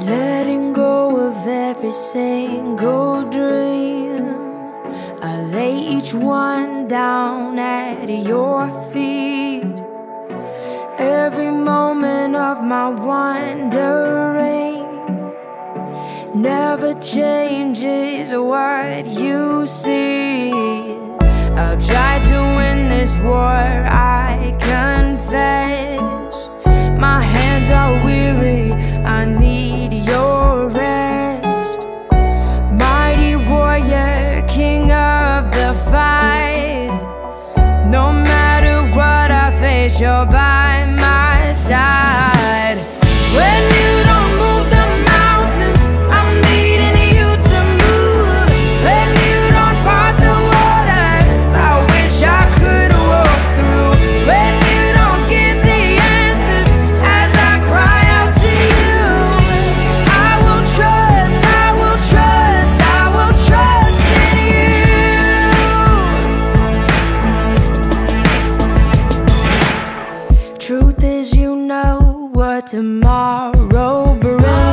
Letting go of every single dream. I lay each one down at your feet. Every moment of my wandering Never changes what you see. I've tried to win this war, I confess Face, you're by my side tomorrow brings.